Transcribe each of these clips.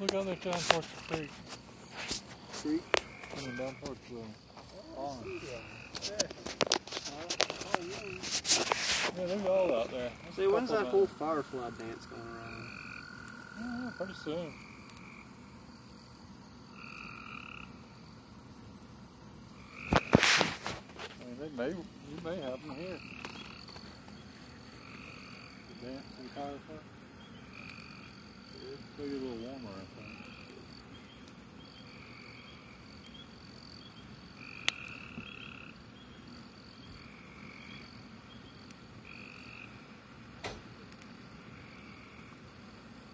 Look out there down towards the creek. Creek? I mean, down towards the pond. Yeah, there's all out there. There's See, when's that whole firefly dance going around? Yeah, pretty soon. I mean, they may, you may have them here. The dancing firefly. It's still get a little warmer, I think.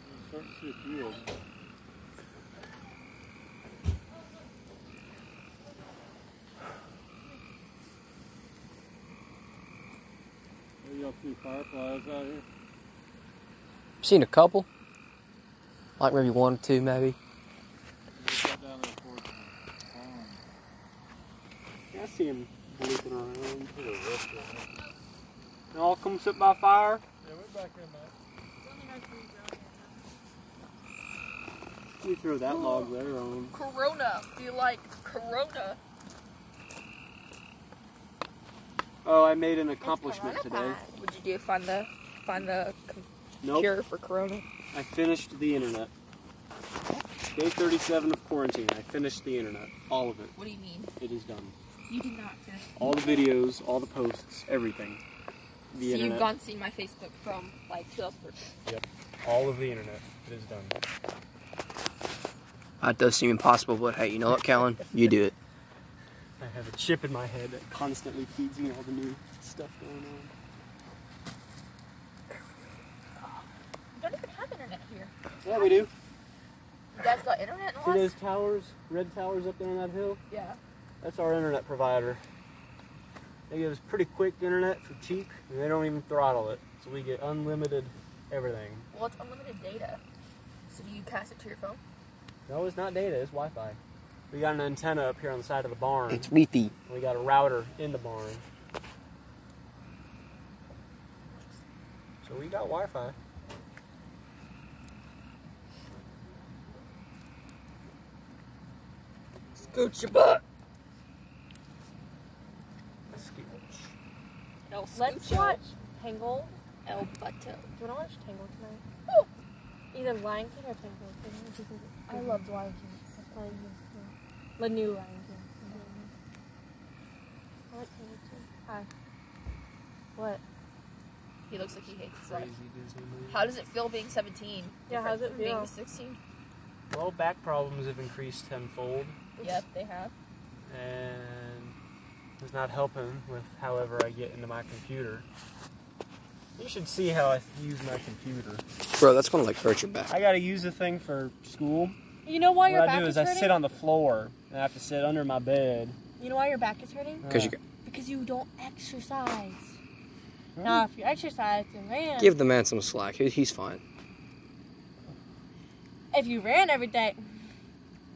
I'm starting to see a few of them. I'll see fireflies out here. Seen a couple. Like maybe one or two, maybe. Just got down there towards the pond. Yeah, I see him bleeping around. They all come sit by fire. Yeah, we're back in that. We throw that log there on. Corona. Do you like Corona? Oh, I made an accomplishment today. Corona. What'd you do? Find the find the c- Nope. cure for Corona? I finished the internet. Day 37 of quarantine. I finished the internet. All of it. What do you mean? It is done. You did not finish. All the videos, all the posts, everything. The so internet. you've gone seen my Facebook from like 2013. All of the internet. It is done. That does seem impossible, but hey, you know what, Callan? You do it. I have a chip in my head that constantly feeds me all the new stuff going on. You don't even have internet here. Yeah, we do. You guys got internet in See those towers, red towers up there on that hill? Yeah. That's our internet provider. They give us pretty quick internet for cheap, and they don't even throttle it. So we get unlimited everything. Well, it's unlimited data. So do you cast it to your phone? No, it's not data, it's Wi Fi. We got an antenna up here on the side of the barn. It's Wi-Fi. we got a router in the barn. So we got Wi Scoot your butt. El Let's watch Tangled. El Butto. Do you want to watch Tangled tonight? Either Lion King or Tangled. I loved Lion King. That's probably the, the new Lion King. I like Tangled too. Hi. What? He looks like he hates his life. Crazy Disney movie. How does it feel being 17? Yeah, how does it feel? Being 16? Well, back problems have increased tenfold, Yep, they have. and it's not helping with however I get into my computer. You should see how I use my computer. Bro, that's gonna like hurt your back. I gotta use the thing for school. You know why your I back is what I do is is I sit on the floor and I have to sit under my bed. you know why your back is hurting? Because you Because you don't exercise. Hmm. Now, if you exercise and ran, give the man some slack. He's fine. if you ran every day,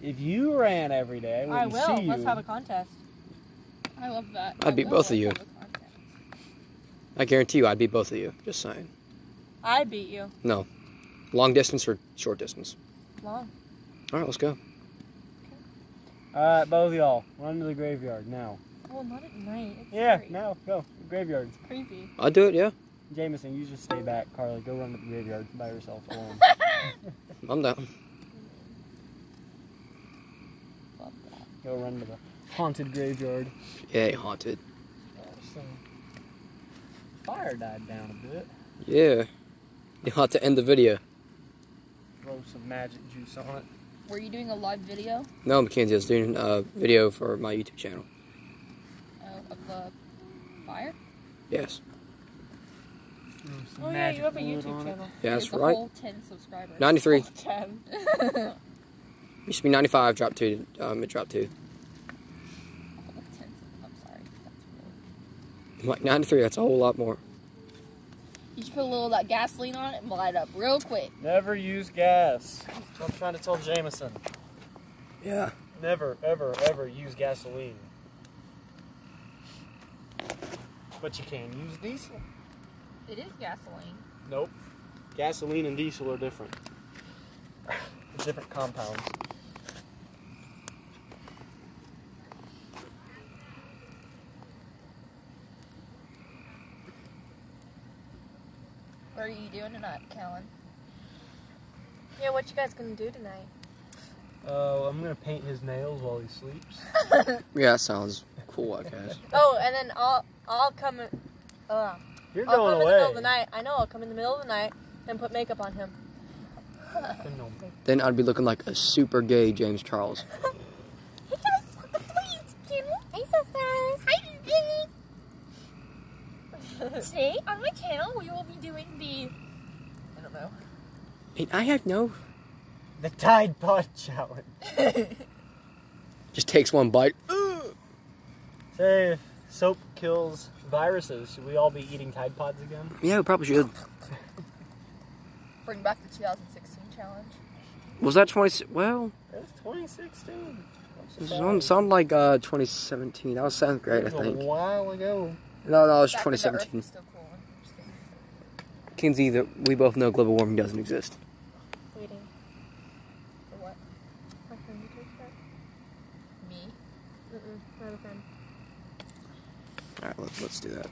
If you ran every day, I, I will. see you. Let's have a contest. I love that. I'd I beat both of you. have a contest. I guarantee you, I'd beat both of you. Just saying. I beat you. No, long distance or short distance. Long. All right, let's go. All right, both of y'all, run to the graveyard now. Well, not at night. It's Yeah, scary. now go graveyard. It's creepy. I'll do it. Yeah, Jameson, you just stay back. Carly, go run to the graveyard by yourself alone. I'm down. Love that. Go run to the haunted graveyard. Yeah, haunted. So, fire died down a bit. Yeah. You'll have to end the video. Throw some magic juice on it. Were you doing a live video No, Mackenzie, I was doing a video for my YouTube channel. uh, of the fire? Yes. Throw Oh yeah, you have a YouTube channel. Yeah, that's right. whole 10 subscribers. 93. Ten. Used to be 95, dropped two. Um, it dropped two. Whole 10 I'm sorry. I'm like 93. That's a whole lot more. You just put a little of that gasoline on it and light up real quick. Never use gas. That's what I'm trying to tell Jameson. Yeah. Never, ever, ever use gasoline. But you can use diesel. It is gasoline. Nope. Gasoline and diesel are different. the different compounds. What are you doing tonight, Kellen? Yeah, what you guys gonna do tonight? Uh, I'm gonna paint his nails while he sleeps. Yeah, that sounds cool, I guess. Oh, and then I'll I'll come. in- Uh, You're I'll going come in the middle of the night. I know. I'll come in the middle of the night and put makeup on him. Then I'd be looking like a super gay James Charles. Hey guys, what the please? Can Hey sisters. Hi baby. Today on my channel we will be doing the I don't know. And I have no. The Tide Pod Challenge. Just takes one bite. Say, if soap kills viruses, should we all be eating Tide Pods again? Yeah, we probably should. Bring back the 2016 challenge. Was that 20? Well, it was 2016. it sounded like uh, 2017. That was seventh grade, I think. A while ago. No, no, it was Back when the Earth 2017. cool. I'm just kidding. Kinsey, that we both know global warming doesn't exist. Waiting. For what? My friend you take that? Me? Mm-mm. Not a friend. All right, let's, let's do that.